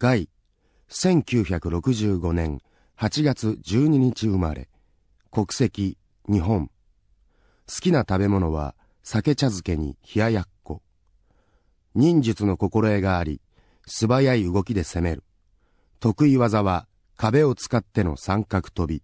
ガ、1965年8月12日生まれ。国籍、日本。好きな食べ物は酒茶漬けに冷ややっこ。忍術の心得があり、素早い動きで攻める。得意技は壁を使っての三角飛び。